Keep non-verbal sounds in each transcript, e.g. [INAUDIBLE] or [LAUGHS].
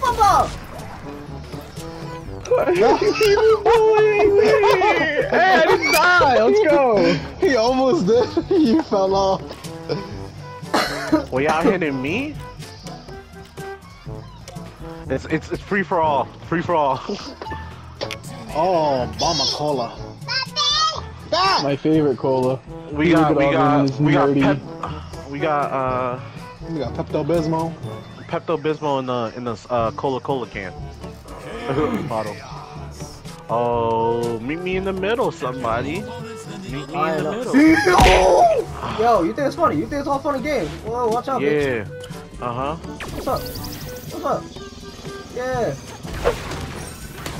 Bubba! hey, I didn't die. Let's go. He almost did. [LAUGHS] you fell off. [LAUGHS] Well, y'all hitting me? It's it's it's free for all. Free for all. [LAUGHS] Oh, Obama cola. My favorite cola. We got we got we got nerdy- pep, we got uh We got Pepto Bismol. Pepto Bismol in the in the uh, Cola Cola can bottle. Oh, meet me in the middle, somebody. Meet me I in the know. middle. Yo, you think it's funny? You think it's all fun and games? Whoa, watch out, bitch. Yeah. Uh huh. What's up? What's up? Yeah.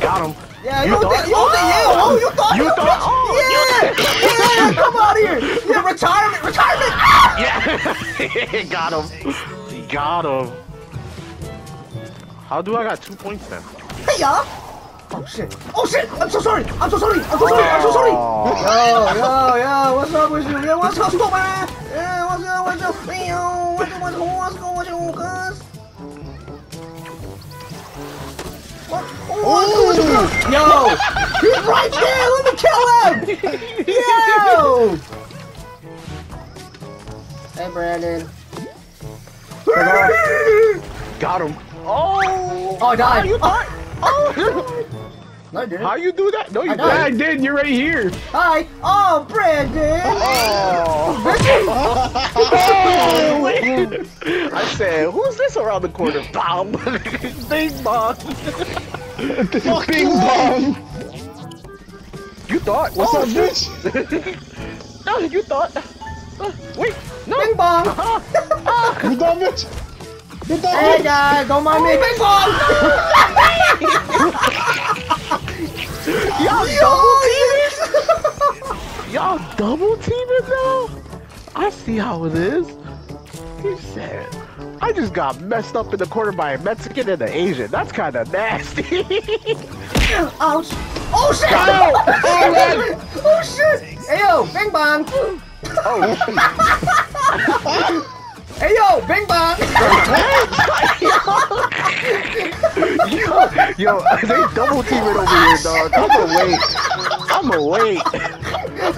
Got him. Yeah, You you, thought- think, you think, yeah, oh, you thought, You you thought- oh, yeah, yeah, come out here. Yeah, retirement, retirement. Yeah. [LAUGHS] got him. Got him. How do I got two points then? Hey, y'all. Oh, shit. Oh, shit. I'm so sorry. I'm so sorry. I'm so sorry. I'm so sorry. Oh. Yo, yo, yo, what's up with you? Yeah, what's up, man? Yeah, what's up, what's up? Hey, yo, what's up, what's up, what's up, what's up, cuz? What? Oh, what's up, what's up? Yo, he's right there. Let me kill him. [LAUGHS] Yo. Hey, Brandon. [LAUGHS] Got him. Oh. Oh, I died. Oh, you thought? [LAUGHS] Oh. [LAUGHS] No, I didn't. How you do that? No, you I didn't. I did. You're right here. Hi. Oh, Brandon. Oh. I said, who's this around the corner? Bomb. Bing bong. Bing bong. You thought? What's oh, up, shit. bitch? No, you thought. Uh, wait, no. Bing bong. [LAUGHS] You done, bitch? You done, Hey bitch? guys, don't mind me. Bing [LAUGHS] bong. [LAUGHS] Y'all double teaming? Y'all double teaming now? I see how it is. He said, I just got messed up in the corner by a Mexican and an Asian. That's kind of nasty. Ouch. Oh shit. Ow. Oh, man. oh shit. Hey yo, bing bong. Oh, [LAUGHS] Hey yo, bing bong. [LAUGHS] yo, yo, they double teaming over here, dog. I'ma wait. I'ma wait.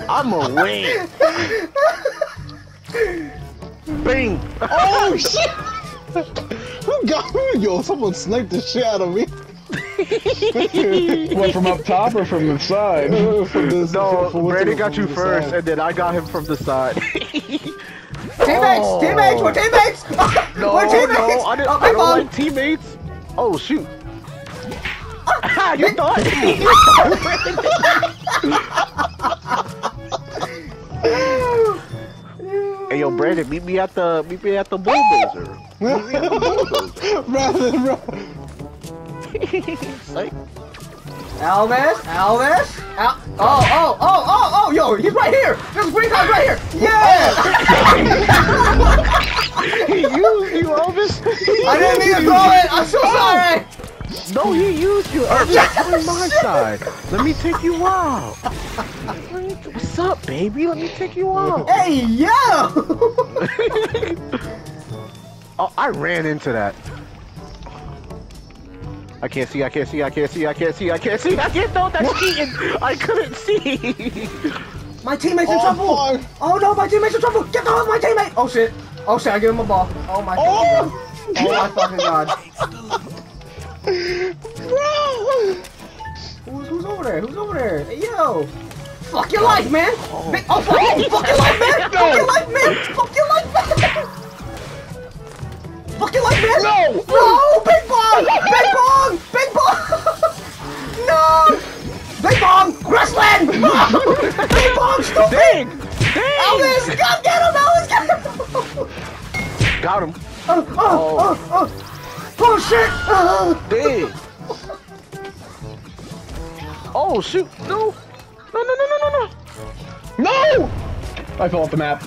I'ma wait. Bing. Oh shit! Who got me? Yo, someone sniped the shit out of me. [LAUGHS] What, from up top or from the side? [LAUGHS] From this- No, from what's Brandon got you first, side. and then I got him from the side. [LAUGHS] Teammates, Oh. teammates, we're teammates. No, we're teammates. no, I, didn't, Oh, I don't bong. like teammates. Oh shoot! Ah, you thought? hey yo, Brandon, meet me at the meet me at the bulldozer. Meet me at the bulldozer. Rather than run. Psych. Elvis, Elvis. Al oh, oh, oh, oh, oh, yo, he's right here. There's a green card right here. Yeah. [LAUGHS] he used you, Elvis. I didn't mean to throw it. I'm so oh! sorry. No, he used you. Come on my side. Let me take you out. What's up, baby? Let me take you out. Hey, yo. [LAUGHS] Oh, I ran into that. I can't see, I can't see, I can't see, I can't see, I can't see, I can't, no, that's cheating! I couldn't see! My teammate's in Oh, trouble. fuck. Oh no, my teammate's in trouble. Get the off my teammate. Oh shit. Oh shit, I give him a ball. Oh my Oh. fucking god. Oh my fucking god. Who's, who's over there? Who's over there? Hey, yo. Fuck your life, man. Oh, oh fuck, oh, fuck your life, man. [LAUGHS] Fuck your life, man. Fuck your life, man. Fuck your life, man. No. No, big bong. Big bong. Big bomb! Grassland. [LAUGHS] Big bomb, stupid! Dang! Dang! Elvis, come get him! Elvis, get him! Got him. Oh, oh, oh, oh, oh, oh, shit! Oh. Oh, shoot! No! No, no, no, no, no, no! No! I fell off the map.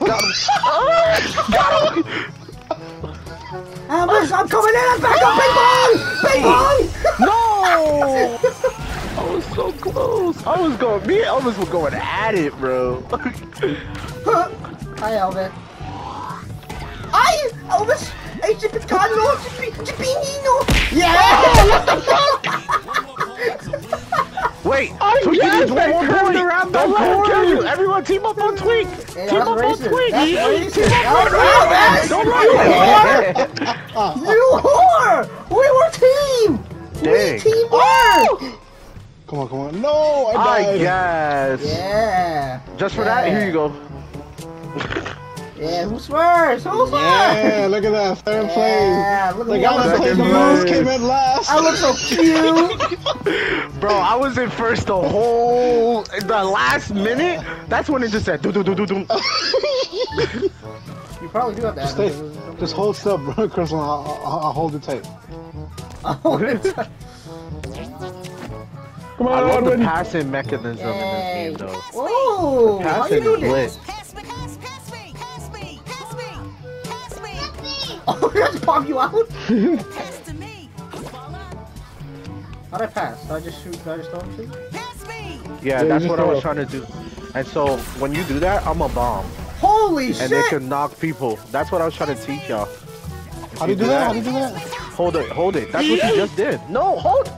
Got him. [LAUGHS] got him! Elvis, I'm coming in! I'm back up! Big bomb! Big bomb! No! [LAUGHS] I was so close. I was going. Me and Elvis were going at it, bro. [LAUGHS] Hi, Elvis. Hi, Elvis! Agent Picard, no! Chipinino. Yeah. [LAUGHS] [LAUGHS] Wait, oh, I Twink, you guess need they one more turned point. around the Don't let him kill you. Everyone team up on Twink. Hey, team that's up on racist. Twink. That's Yeah, racist. team up That's on racist. Don't run. You whore! We were team! Dang. We team work! Oh! Come on, come on. No, I I died. guess. Yeah. Just for that, here you go. Yeah, who's first? Who's first? Yeah, look at that. Third Yeah, place. look The at guy me. that I played the look most place. came in last. I look so cute. [LAUGHS] Bro, I was in first the whole the last minute. That's when it just said do do do do do. You probably do have to Stay, add just hold still, bro, [LAUGHS] Crystal. I'll, I'll, I'll hold it tight. Oh, it's- Come I on, love the Edwin. passing mechanism in this game though. Whoa! How you Passing do is this? lit. Pass me, pass, pass me, pass me, pass me, pass me, [LAUGHS] Oh, that's pop you out? pass to me. Fall up, How'd I pass? Did I just shoot? Did I just throw him shit? pass me. Yeah, Yeah, that's just what I was trying to do. And so when you do that, I'm a bomb, Holy shit. and shit! they can knock people. That's what I was trying to teach y'all. How do you do that? How do you do that? Hold it, hold it. That's what you just did. No, hold it.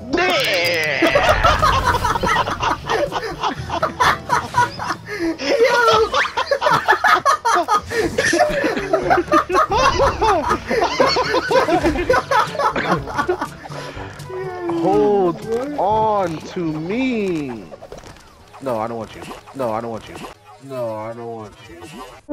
Hold on to me. No, I don't want you. No, I don't want you. No, I don't want you.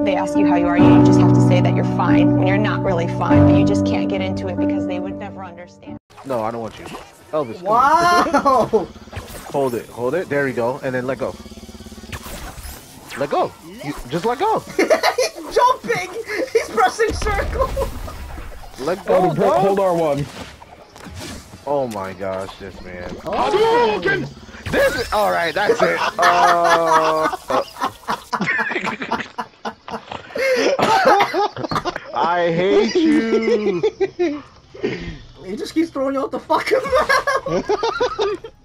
They ask you how you are, you just have to say that you're fine when you're not really fine, but you just can't get into it because they would never understand. No, I don't want you. Elvis, come. Wow! [LAUGHS] Hold it, hold it. There you go, and then let go. Let go. You, just let go. He's [LAUGHS] [LAUGHS] jumping! He's pressing circle! Let go. Oh, hold R1. Oh my gosh, this man. Oh, This is all right. That's it. Uh, [LAUGHS] I hate you. he just keeps throwing you out the fucking map! [LAUGHS]